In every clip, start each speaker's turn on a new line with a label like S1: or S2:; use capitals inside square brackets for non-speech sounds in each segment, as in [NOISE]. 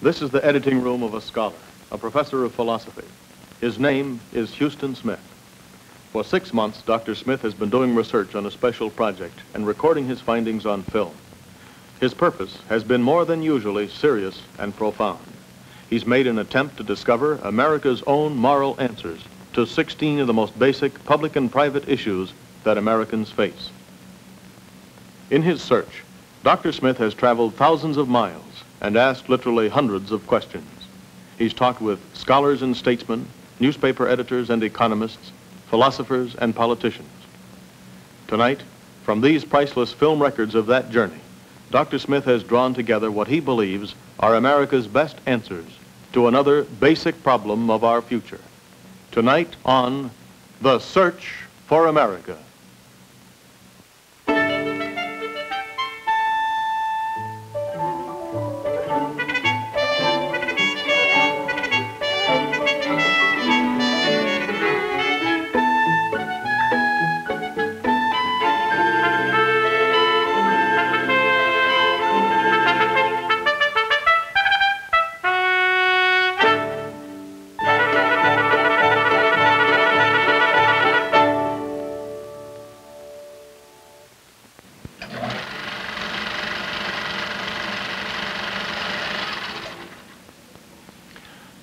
S1: This is the editing room of a scholar, a professor of philosophy. His name is Huston Smith. For six months, Dr. Smith has been doing research on a special project and recording his findings on film. His purpose has been more than usually serious and profound. He's made an attempt to discover America's own moral answers to 16 of the most basic public and private issues that Americans face. In his search, Dr. Smith has traveled thousands of miles and asked literally hundreds of questions. He's talked with scholars and statesmen, newspaper editors and economists, philosophers and politicians. Tonight, from these priceless film records of that journey, Dr. Smith has drawn together what he believes are America's best answers to another basic problem of our future. Tonight on The Search for America.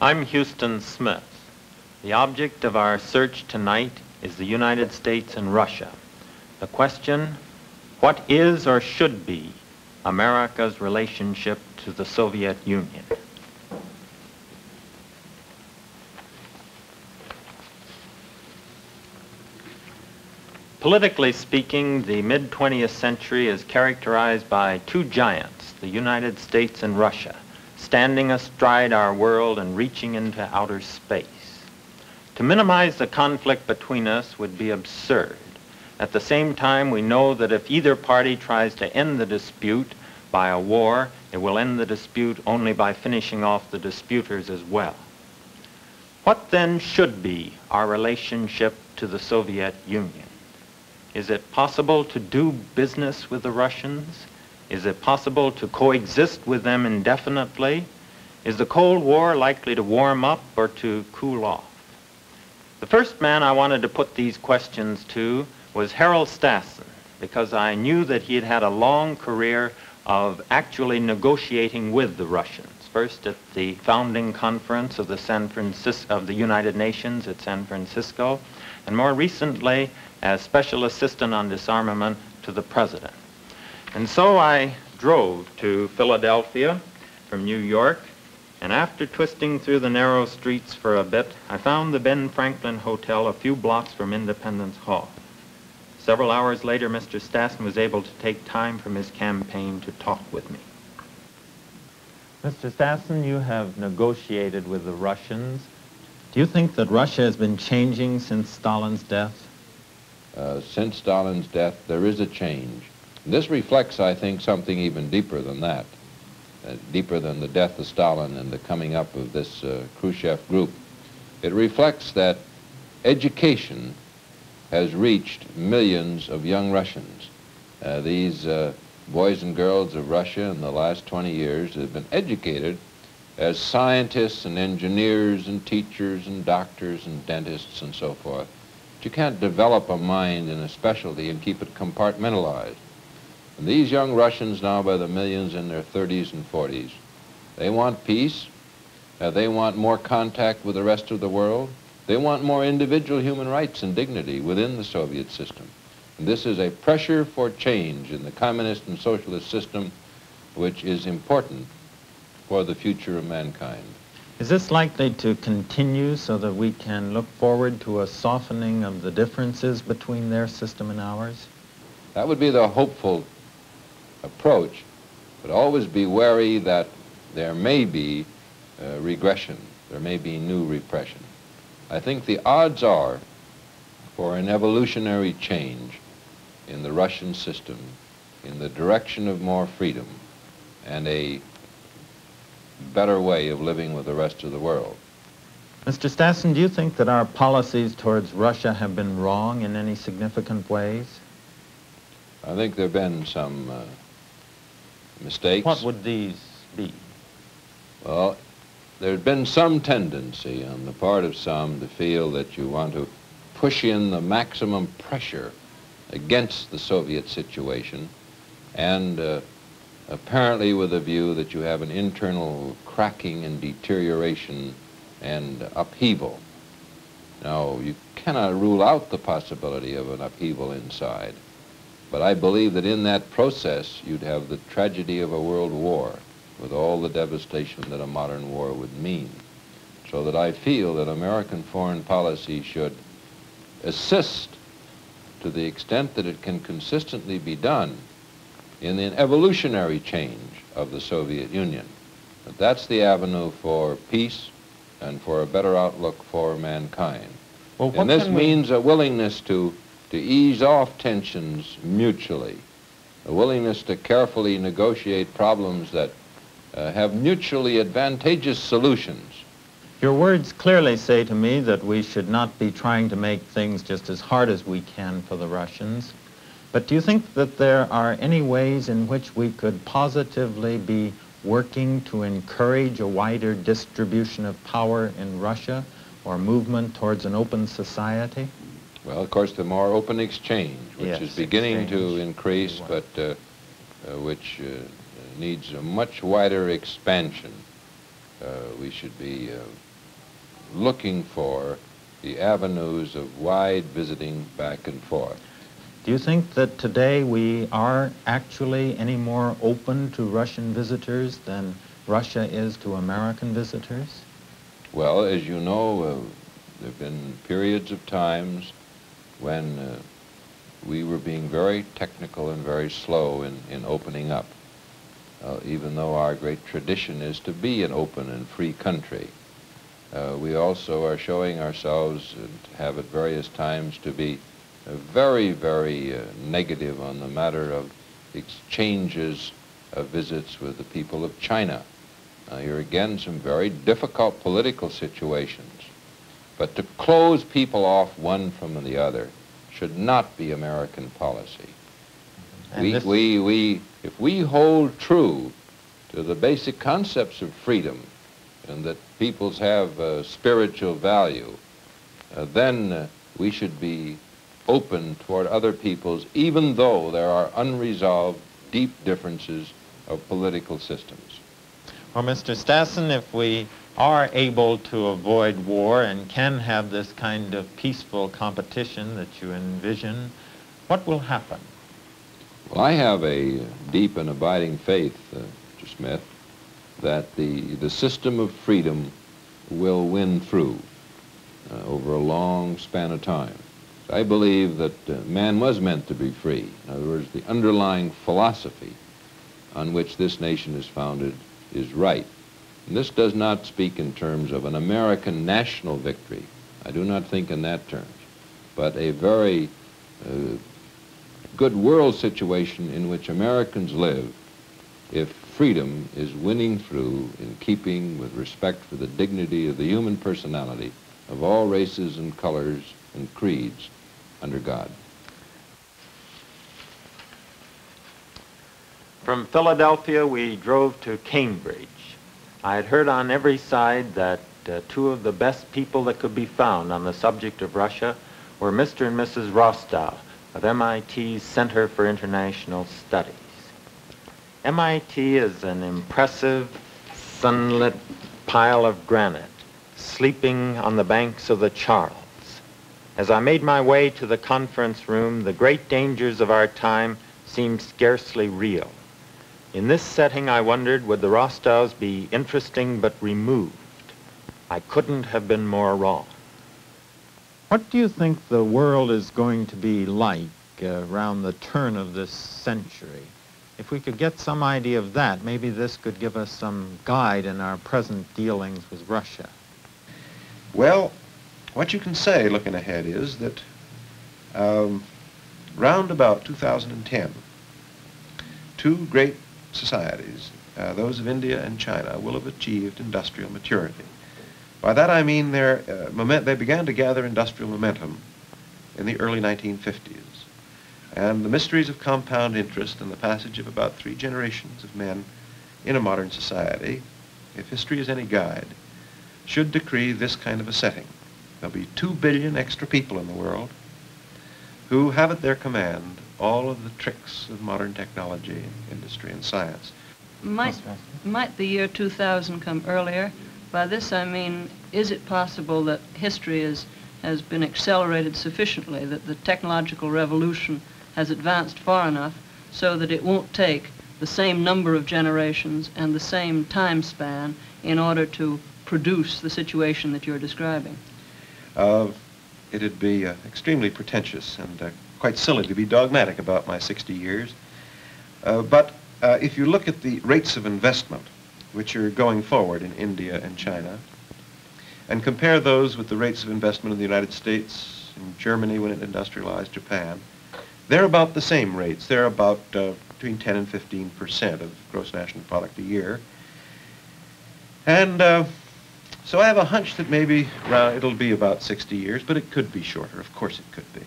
S2: I'm Huston Smith. The object of our search tonight is the United States and Russia. The question, what is or should be America's relationship to the Soviet Union? Politically speaking, the mid-20th century is characterized by two giants, the United States and Russia standing astride our world and reaching into outer space. To minimize the conflict between us would be absurd. At the same time, we know that if either party tries to end the dispute by a war, it will end the dispute only by finishing off the disputers as well. What then should be our relationship to the Soviet Union? Is it possible to do business with the Russians? Is it possible to coexist with them indefinitely? Is the Cold War likely to warm up or to cool off? The first man I wanted to put these questions to was Harold Stassen, because I knew that he had had a long career of actually negotiating with the Russians. First at the founding conference of the San Francisco of the United Nations at San Francisco, and more recently as special assistant on disarmament to the president. And so I drove to Philadelphia from New York, and after twisting through the narrow streets for a bit, I found the Ben Franklin Hotel a few blocks from Independence Hall. Several hours later, Mr. Stassen was able to take time from his campaign to talk with me. Mr. Stassen, you have negotiated with the Russians. Do you think that Russia has been changing since Stalin's death?
S3: Uh, since Stalin's death, there is a change. This reflects, I think, something even deeper than that, uh, deeper than the death of Stalin and the coming up of this uh, Khrushchev group. It reflects that education has reached millions of young Russians. Uh, these uh, boys and girls of Russia in the last 20 years have been educated as scientists and engineers and teachers and doctors and dentists and so forth. But you can't develop a mind in a specialty and keep it compartmentalized. And these young Russians now by the millions in their 30s and 40s, they want peace. Uh, they want more contact with the rest of the world. They want more individual human rights and dignity within the Soviet system. And this is a pressure for change in the communist and socialist system which is important for the future of mankind.
S2: Is this likely to continue so that we can look forward to a softening of the differences between their system and ours?
S3: That would be the hopeful approach, but always be wary that there may be uh, regression, there may be new repression. I think the odds are for an evolutionary change in the Russian system in the direction of more freedom and a better way of living with the rest of the world.
S2: Mr. Stassen, do you think that our policies towards Russia have been wrong in any significant ways?
S3: I think there have been some uh, mistakes.
S2: What would these be?
S3: Well, there's been some tendency on the part of some to feel that you want to push in the maximum pressure against the Soviet situation and uh, apparently with a view that you have an internal cracking and deterioration and upheaval. Now, you cannot rule out the possibility of an upheaval inside, but I believe that in that process you'd have the tragedy of a world war with all the devastation that a modern war would mean. So that I feel that American foreign policy should assist to the extent that it can consistently be done in the evolutionary change of the Soviet Union. But that's the avenue for peace and for a better outlook for mankind.
S2: Well,
S3: and this means a willingness to, to ease off tensions mutually, a willingness to carefully negotiate problems that uh, have mutually advantageous solutions.
S2: Your words clearly say to me that we should not be trying to make things just as hard as we can for the Russians. But do you think that there are any ways in which we could positively be working to encourage a wider distribution of power in Russia or movement towards an open society?
S3: Well, of course, the more open exchange, which
S2: yes,
S3: is beginning
S2: exchange.
S3: to increase, but uh, uh, which uh, needs a much wider expansion. Uh, we should be uh, looking for the avenues of wide visiting back and forth.
S2: Do you think that today we are actually any more open to Russian visitors than Russia is to American visitors?
S3: Well, as you know, uh, there have been periods of times when uh, we were being very technical and very slow in, in opening up, uh, even though our great tradition is to be an open and free country. Uh, we also are showing ourselves and have at various times to be uh, very, very uh, negative on the matter of exchanges of visits with the people of China. Uh, here again, some very difficult political situations. But to close people off one from the other should not be American policy. We, we, we, if we hold true to the basic concepts of freedom and that peoples have uh, spiritual value, uh, then uh, we should be open toward other peoples, even though there are unresolved, deep differences of political systems.
S2: Well, Mr. Stassen, if we are able to avoid war and can have this kind of peaceful competition that you envision, what will happen?
S3: Well, I have a deep and abiding faith, uh, Mr. Smith, that the, the system of freedom will win through uh, over a long span of time. I believe that uh, man was meant to be free. In other words, the underlying philosophy on which this nation is founded is right. And this does not speak in terms of an American national victory. I do not think in that terms, but a very uh, good world situation in which Americans live if freedom is winning through in keeping with respect for the dignity of the human personality of all races and colors and creeds under God.
S2: From Philadelphia, we drove to Cambridge. I had heard on every side that uh, two of the best people that could be found on the subject of Russia were Mr. and Mrs. Rostow of MIT's Center for International Studies. MIT is an impressive, sunlit pile of granite sleeping on the banks of the Charles. As I made my way to the conference room, the great dangers of our time seemed scarcely real. In this setting, I wondered, would the Rostows be interesting but removed? I couldn't have been more wrong. What do you think the world is going to be like uh, around the turn of this century? If we could get some idea of that, maybe this could give us some guide in our present dealings with Russia.
S4: Well, what you can say looking ahead is that um, round about 2010, two great societies, uh, those of India and China, will have achieved industrial maturity. By that I mean their, uh, moment, they began to gather industrial momentum in the early 1950s. And the mysteries of compound interest and the passage of about three generations of men in a modern society if history is any guide, should decree this kind of a setting. There'll be two billion extra people in the world who have at their command all of the tricks of modern technology, industry, and science.
S5: Might, might the year 2000 come earlier? By this I mean, is it possible that history is, has been accelerated sufficiently, that the technological revolution has advanced far enough so that it won't take the same number of generations and the same time span in order to produce the situation that you're describing?
S4: Uh, it'd be uh, extremely pretentious and uh, quite silly to be dogmatic about my 60 years. Uh, but uh, if you look at the rates of investment which are going forward in India and China, and compare those with the rates of investment in the United States, in Germany when it industrialized, Japan, they're about the same rates. They're about uh, between 10 and 15 percent of gross national product a year. And so I have a hunch that maybe it'll be about 60 years, but it could be shorter. Of course it could be.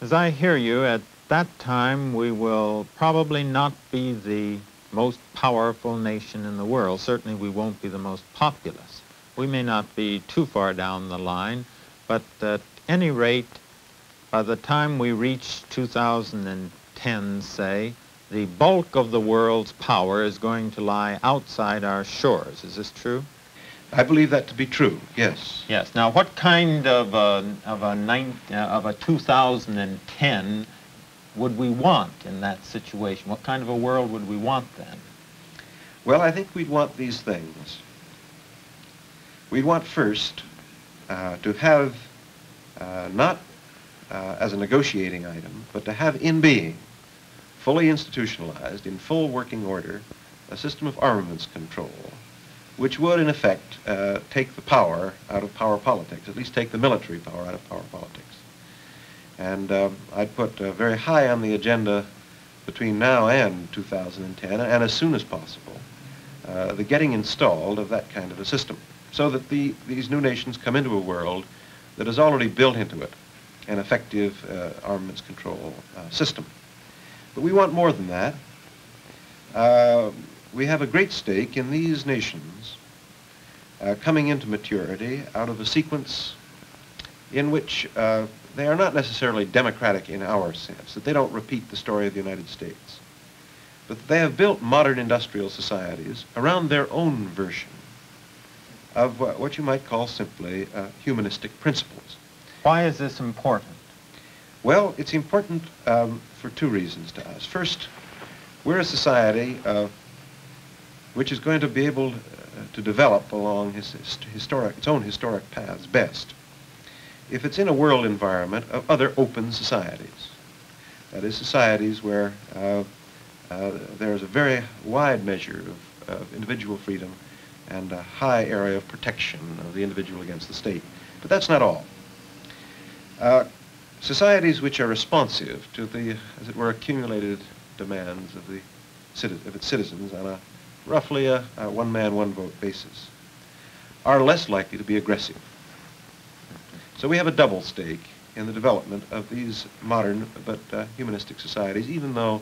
S6: As I hear you, at that time we will probably not be the most powerful nation in the world. Certainly we won't be the most populous. We may not be too far down the line, but at any rate, by the time we reach 2010, say, the bulk of the world's power is going to lie outside our shores. Is this true?
S4: I believe that to be true, yes.
S6: Yes. Now, what kind of a, of a, nine, uh, of a 2010 would we want in that situation? What kind of a world would we want then?
S4: Well, I think we'd want these things. We'd want first uh, to have uh, not uh, as a negotiating item, but to have in being, fully institutionalized, in full working order, a system of armaments control which would, in effect, uh, take the power out of power politics, at least take the military power out of power politics. And um, I'd put uh, very high on the agenda between now and 2010, and as soon as possible, uh, the getting installed of that kind of a system, so that the, these new nations come into a world that has already built into it an effective uh, armaments control uh, system. But we want more than that. We have a great stake in these nations uh, coming into maturity out of a sequence in which uh, they are not necessarily democratic in our sense, that they don't repeat the story of the United States, but they have built modern industrial societies around their own version of uh, what you might call simply uh, humanistic principles.
S6: Why is this important?
S4: Well, it's important um, for two reasons to us. First, we're a society which is going to be able uh, to develop along his historic, its own historic paths best if it's in a world environment of other open societies. That is, societies where uh, uh, there's a very wide measure of, of, individual freedom and a high area of protection of the individual against the state. But that's not all. Uh, societies which are responsive to the, as it were, accumulated demands of, the, of its citizens on a roughly a, a one-man, one-vote basis, are less likely to be aggressive. So we have a double stake in the development of these modern but uh, humanistic societies, even though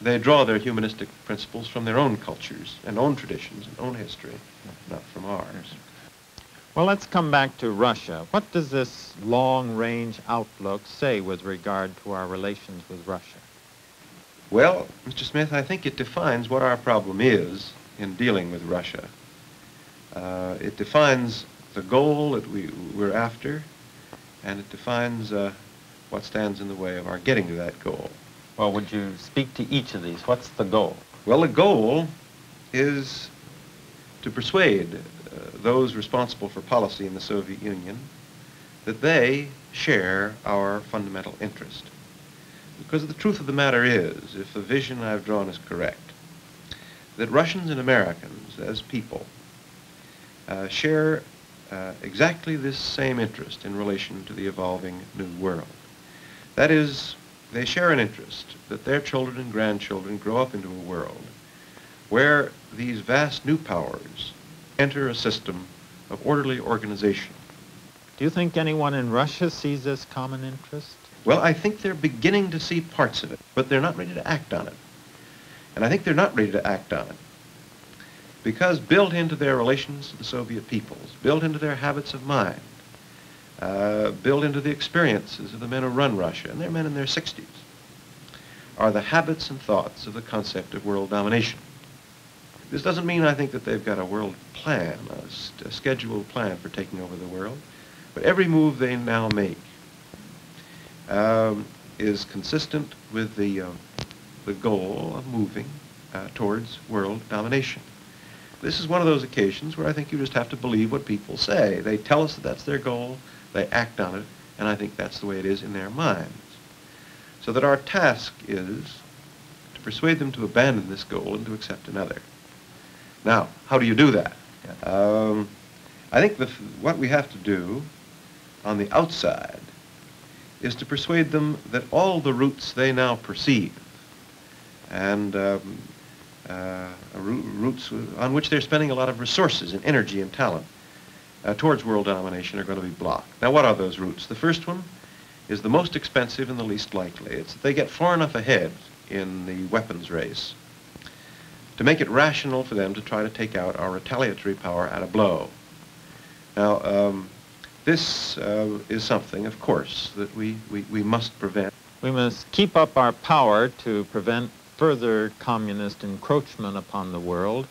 S4: they draw their humanistic principles from their own cultures and own traditions and own history, not from ours.
S6: Well, let's come back to Russia. What does this long-range outlook say with regard to our relations with Russia?
S4: Well, Mr. Smith, I think it defines what our problem is in dealing with Russia. Uh, it defines the goal that we, we're after, and it defines uh, what stands in the way of our getting to that goal.
S6: Well, would you speak to each of these? What's the goal?
S4: Well, the goal is to persuade uh, those responsible for policy in the Soviet Union that they share our fundamental interest. Because the truth of the matter is, if the vision I've drawn is correct, that Russians and Americans, as people, uh, share uh, exactly this same interest in relation to the evolving new world. That is, they share an interest that their children and grandchildren grow up into a world where these vast new powers enter a system of orderly organization.
S6: Do you think anyone in Russia sees this common interest?
S4: Well, I think they're beginning to see parts of it, but they're not ready to act on it. And I think they're not ready to act on it because built into their relations to the Soviet peoples, built into their habits of mind, uh, built into the experiences of the men who run Russia, and they're men in their 60s, are the habits and thoughts of the concept of world domination. This doesn't mean I think that they've got a world plan, a, a scheduled plan for taking over the world, but every move they now make um, is consistent with the, uh, the goal of moving uh, towards world domination. This is one of those occasions where I think you just have to believe what people say. They tell us that that's their goal, they act on it, and I think that's the way it is in their minds. So that our task is to persuade them to abandon this goal and to accept another. Now, how do you do that? Um, I think the, what we have to do on the outside is to persuade them that all the routes they now perceive and um, uh, routes on which they're spending a lot of resources and energy and talent uh, towards world domination are going to be blocked. Now, what are those routes? The first one is the most expensive and the least likely. It's that they get far enough ahead in the weapons race to make it rational for them to try to take out our retaliatory power at a blow. Now, um, this uh, is something, of course, that we, we, we must prevent.
S6: We must keep up our power to prevent further communist encroachment upon the world.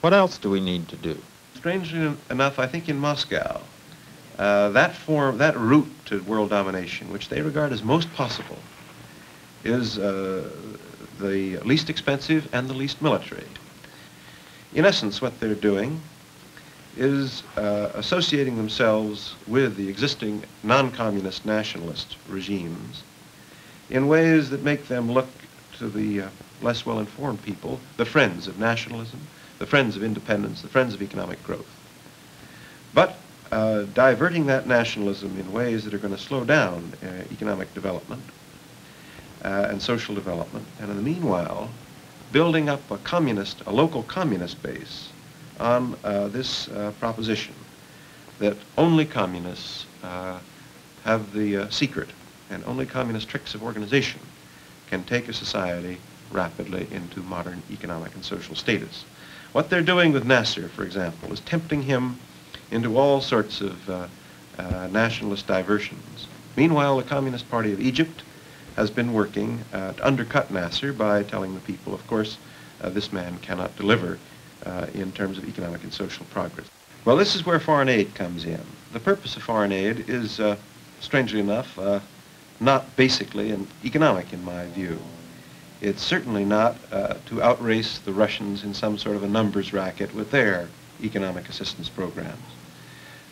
S6: What else do we need to do?
S4: Strangely enough, I think in Moscow, uh, that form, that route to world domination, which they regard as most possible, is uh, the least expensive and the least military. In essence, what they're doing is uh, associating themselves with the existing non-communist nationalist regimes in ways that make them look to the uh, less well-informed people the friends of nationalism, the friends of independence, the friends of economic growth. But uh, diverting that nationalism in ways that are going to slow down uh, economic development uh, and social development, and in the meanwhile, building up a communist, a local communist base on uh, this uh, proposition that only communists uh, have the secret and only communist tricks of organization can take a society rapidly into modern economic and social status. What they're doing with Nasser, for example, is tempting him into all sorts of uh, uh, nationalist diversions. Meanwhile, the Communist Party of Egypt has been working uh, to undercut Nasser by telling the people, of course, this man cannot deliver uh, in terms of economic and social progress. Well, this is where foreign aid comes in. The purpose of foreign aid is, uh, strangely enough, uh, not basically an economic in my view. It's certainly not uh, to outrace the Russians in some sort of a numbers racket with their economic assistance programs.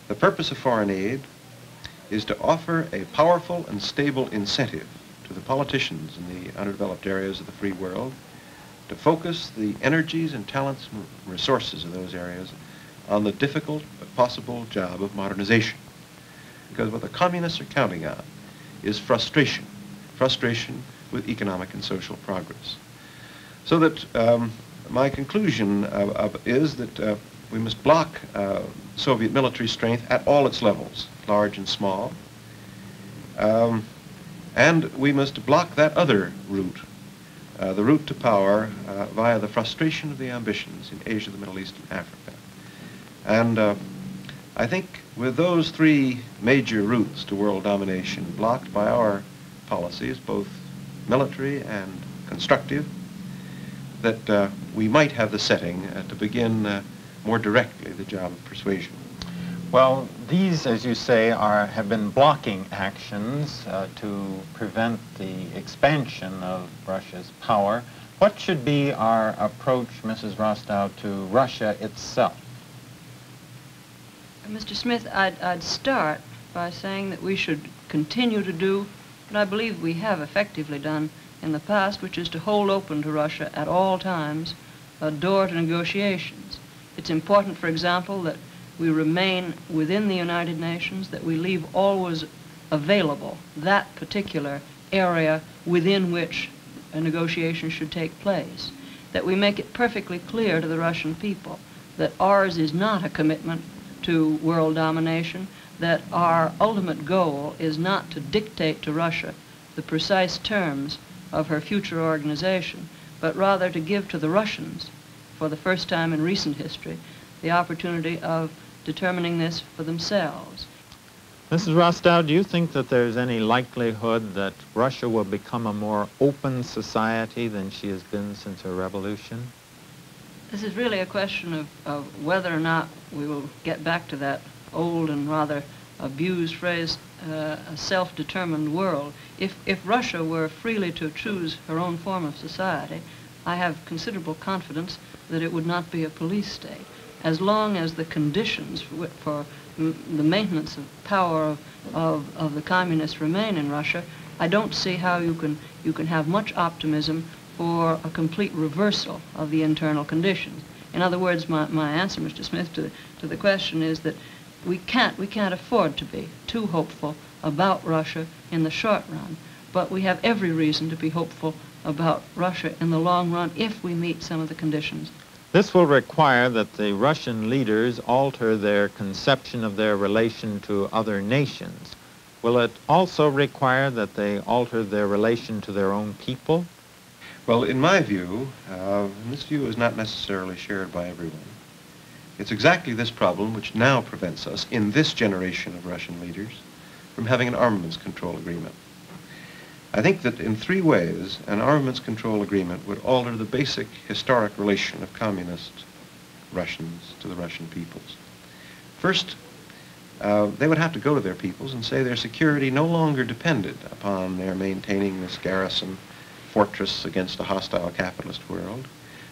S4: The purpose of foreign aid is to offer a powerful and stable incentive to the politicians in the underdeveloped areas of the free world to focus the energies and talents and resources of those areas on the difficult but possible job of modernization. Because what the communists are counting on is frustration, frustration with economic and social progress. So that um, my conclusion is that uh, we must block uh, Soviet military strength at all its levels, large and small. Um, and we must block that other route, uh, the route to power uh, via the frustration of the ambitions in Asia, the Middle East, and Africa. And uh, I think with those three major routes to world domination blocked by our policies, both military and constructive, that uh, we might have the setting uh, to begin more directly the job of persuasion.
S6: Well, these, as you say, are have been blocking actions uh, to prevent the expansion of Russia's power. What should be our approach, Mrs. Rostow, to Russia itself?
S5: Mr. Smith, I'd, I'd start by saying that we should continue to do what I believe we have effectively done in the past, which is to hold open to Russia at all times a door to negotiations. It's important, for example, that we remain within the United Nations, that we leave always available that particular area within which a negotiation should take place, that we make it perfectly clear to the Russian people that ours is not a commitment to world domination, that our ultimate goal is not to dictate to Russia the precise terms of her future organization, but rather to give to the Russians for the first time in recent history, the opportunity of determining this for themselves.
S6: Mrs. Rostow, do you think that there's any likelihood that Russia will become a more open society than she has been since her revolution?
S5: This is really a question of, of whether or not we will get back to that old and rather abused phrase, uh, a self-determined world. If, if Russia were freely to choose her own form of society, I have considerable confidence that it would not be a police state. As long as the conditions for, for the maintenance of power of, of, of the communists remain in Russia, I don't see how you can, you can have much optimism for a complete reversal of the internal conditions. In other words, my, my answer, Mr. Smith, to, to the question is that we can't, we can't afford to be too hopeful about Russia in the short run, but we have every reason to be hopeful about Russia in the long run if we meet some of the conditions.
S6: This will require that the Russian leaders alter their conception of their relation to other nations. Will it also require that they alter their relation to their own people?
S4: Well, in my view, uh, and this view is not necessarily shared by everyone, it's exactly this problem which now prevents us, in this generation of Russian leaders, from having an armaments control agreement. I think that in three ways, an armaments control agreement would alter the basic historic relation of communist Russians to the Russian peoples. First, uh, they would have to go to their peoples and say their security no longer depended upon their maintaining this garrison fortress against a hostile capitalist world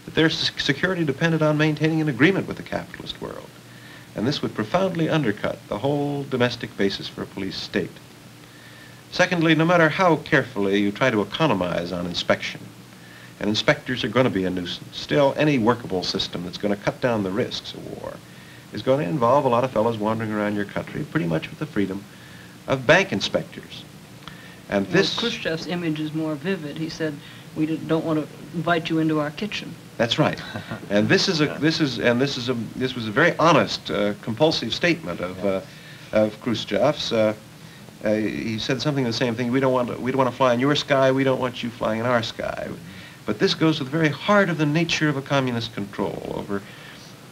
S4: that their security depended on maintaining an agreement with the capitalist world. And this would profoundly undercut the whole domestic basis for a police state. Secondly, no matter how carefully you try to economize on inspection, and inspectors are going to be a nuisance, still any workable system that's going to cut down the risks of war is going to involve a lot of fellows wandering around your country pretty much with the freedom of bank inspectors.
S5: And well, this... Khrushchev's image is more vivid. He said, we don't want to invite you into our kitchen.
S4: That's right. [LAUGHS] And this is a this is and this is a this was a very honest, uh, compulsive statement of uh, of Khrushchev's. Uh, uh, he said something the same thing. We don't want to, we don't want to fly in your sky. We don't want you flying in our sky. But this goes to the very heart of the nature of a communist control over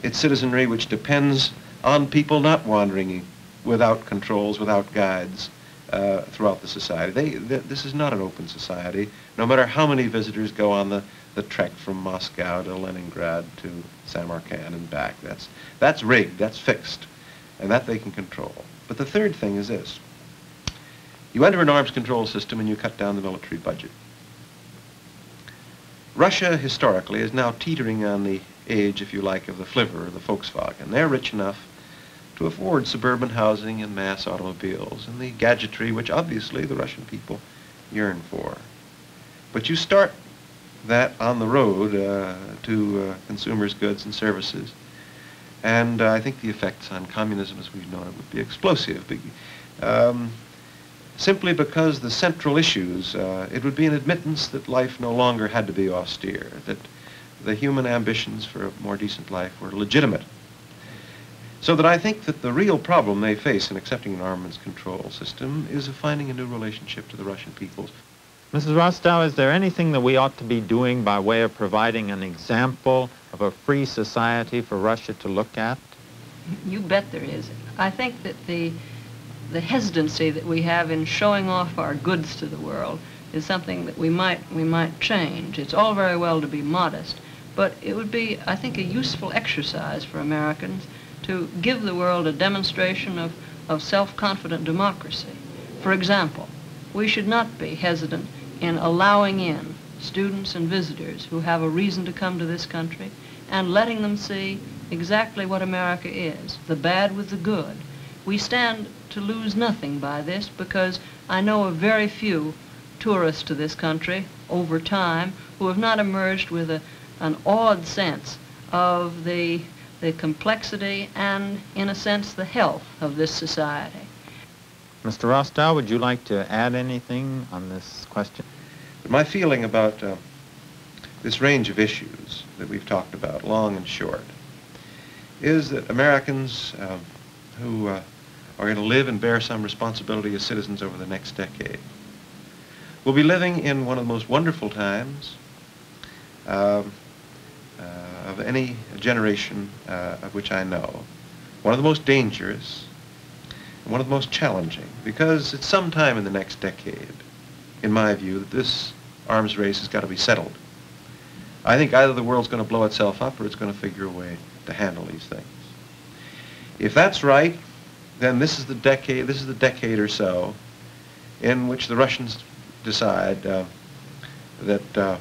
S4: its citizenry, which depends on people not wandering without controls, without guides uh, throughout the society. They, they, this is not an open society. No matter how many visitors go on the the trek from Moscow to Leningrad to Samarkand and back. That's, that's rigged, that's fixed, and that they can control. But the third thing is this. You enter an arms control system and you cut down the military budget. Russia, historically, is now teetering on the edge, if you like, of the Flivver or the Volkswagen. They're rich enough to afford suburban housing and mass automobiles and the gadgetry which obviously the Russian people yearn for. But you start that on the road uh, to uh, consumers' goods and services. And uh, I think the effects on communism as we've known it would be explosive. Um, simply because the central issues, uh, it would be an admittance that life no longer had to be austere, that the human ambitions for a more decent life were legitimate. So that I think that the real problem they face in accepting an armaments control system is of finding a new relationship to the Russian peoples.
S6: Mrs. Rostow, is there anything that we ought to be doing by way of providing an example of a free society for Russia to look at?
S5: You bet there is. I think that the, the hesitancy that we have in showing off our goods to the world is something that we might, we might change. It's all very well to be modest, but it would be, I think, a useful exercise for Americans to give the world a demonstration of, of self-confident democracy. For example, we should not be hesitant in allowing in students and visitors who have a reason to come to this country and letting them see exactly what America is, the bad with the good. We stand to lose nothing by this because I know of very few tourists to this country over time who have not emerged with a, an awed sense of the, the complexity and, in a sense, the health of this society.
S6: Mr. Rostow, would you like to add anything on this question?
S4: My feeling about uh, this range of issues that we've talked about, long and short, is that Americans uh, who uh, are going to live and bear some responsibility as citizens over the next decade We'll be living in one of the most wonderful times, um, uh, of any generation uh, of which I know. One of the most dangerous, and one of the most challenging, because it's sometime in the next decade, in my view, that this arms race has got to be settled. I think either the world's going to blow itself up or it's going to figure a way to handle these things. If that's right, then this is the decade, this is the decade or so in which the Russians decide uh, that uh,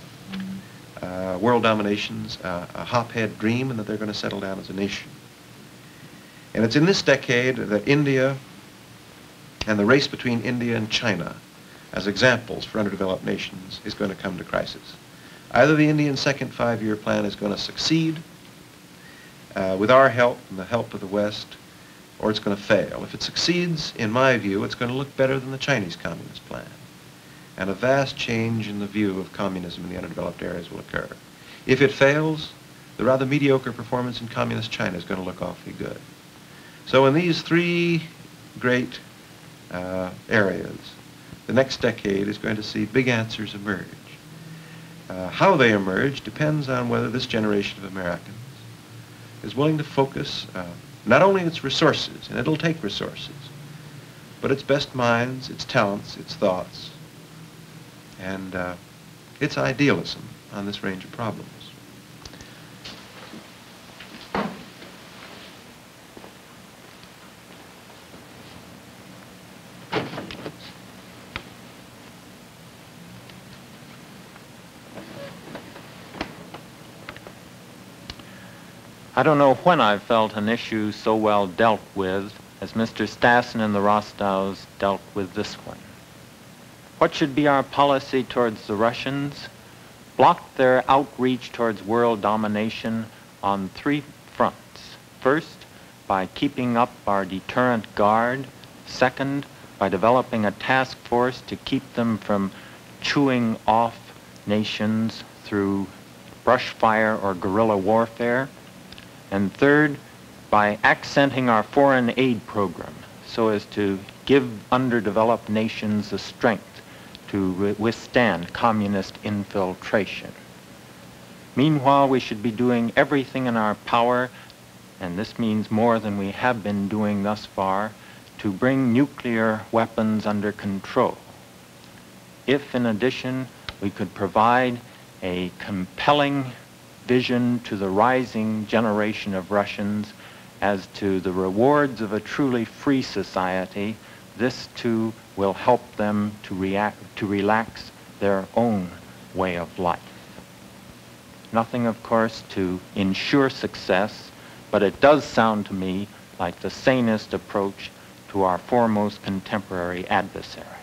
S4: uh, world domination's uh, a hophead dream and that they're going to settle down as a nation. And it's in this decade that India and the race between India and China as examples for underdeveloped nations is going to come to crisis. Either the Indian second five-year plan is going to succeed uh, with our help and the help of the West, or it's going to fail. If it succeeds, in my view, it's going to look better than the Chinese Communist plan. And a vast change in the view of communism in the underdeveloped areas will occur. If it fails, the rather mediocre performance in communist China is going to look awfully good. So in these three great uh, areas, the next decade is going to see big answers emerge. Uh, how they emerge depends on whether this generation of Americans is willing to focus uh, not only its resources, and it'll take resources, but its best minds, its talents, its thoughts, and uh, its idealism on this range of problems.
S2: I don't know when I've felt an issue so well dealt with as Mr. Stassen and the Rostows dealt with this one. What should be our policy towards the Russians? Block their outreach towards world domination on three fronts. First, by keeping up our deterrent guard. Second, by developing a task force to keep them from chewing off nations through brush fire or guerrilla warfare. And third, by accenting our foreign aid program so as to give underdeveloped nations the strength to withstand communist infiltration. Meanwhile, we should be doing everything in our power, and this means more than we have been doing thus far, to bring nuclear weapons under control. If, in addition, we could provide a compelling vision to the rising generation of Russians as to the rewards of a truly free society, this too will help them to, react, to relax their own way of life. Nothing, of course, to ensure success, but it does sound to me like the sanest approach to our foremost contemporary adversary.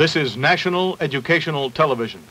S1: This is National Educational Television.